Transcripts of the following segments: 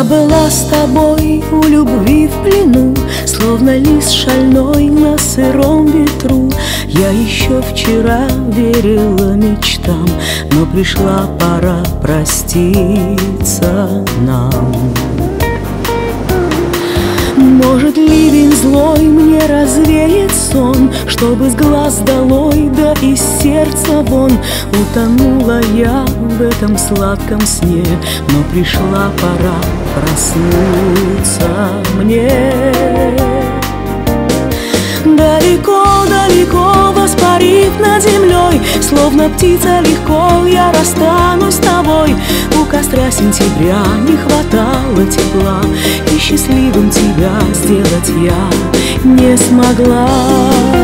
Я была с тобой у любви в плену Словно лист шальной на сыром ветру. Я еще вчера верила мечтам Но пришла пора проститься нам. Может, ливень злой мне развеет сон, Чтобы с глаз долой, да из сердца вон Утонула я в этом сладком сне, Но пришла пора проснуться мне. Далеко-далеко воспарив над землей Словно птица легко я У костра сентября. Не хватало тепла И счастливым тебя сделать я не смогла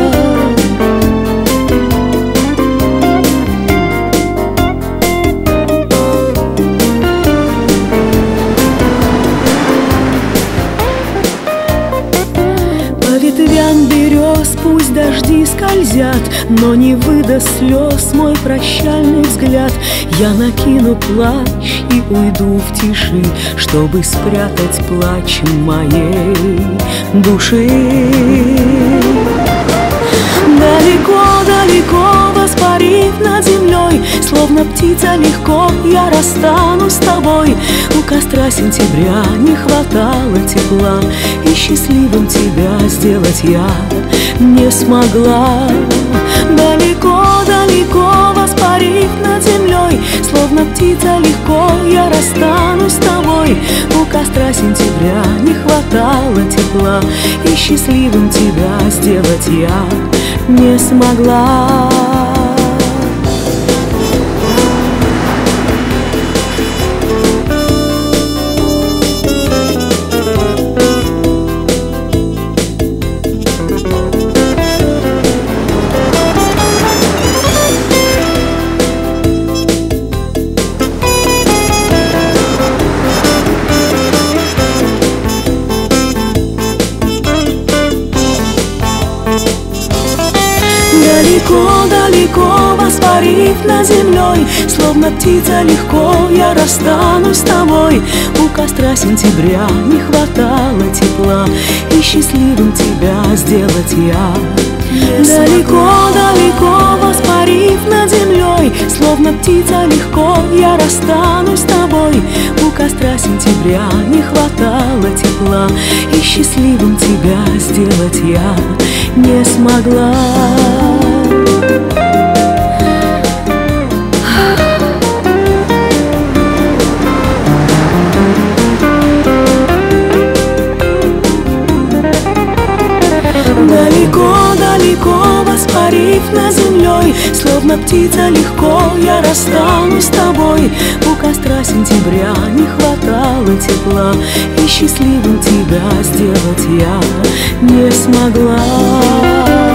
дожди скользят Но не выдаст слез мой прощальный взгляд. Я накину плащ и уйду в тиши Чтобы спрятать плач моей души. Далеко-далеко воспарив над землей Словно птица легко я расстанусь с тобой. У костра сентября не хватало тепла И счастливым тебя сделать я не смогла. Далеко-далеко воспарив над землей Словно птица легко я расстанусь с тобой. У костра сентября не хватало тепла И счастливым тебя сделать я не смогла Далеко-далеко воспарив над землей Словно птица легко я расстанусь с тобой. У костра сентября не хватало тепла И счастливым тебя сделать я. Далеко-далеко воспарив над землей Словно птица легко я расстанусь с тобой. У костра сентября не хватало тепла И счастливым тебя сделать я не смогла над землей Словно птица легко я расстанусь с тобой. У костра сентября не хватало тепла И счастливым тебя сделать я не смогла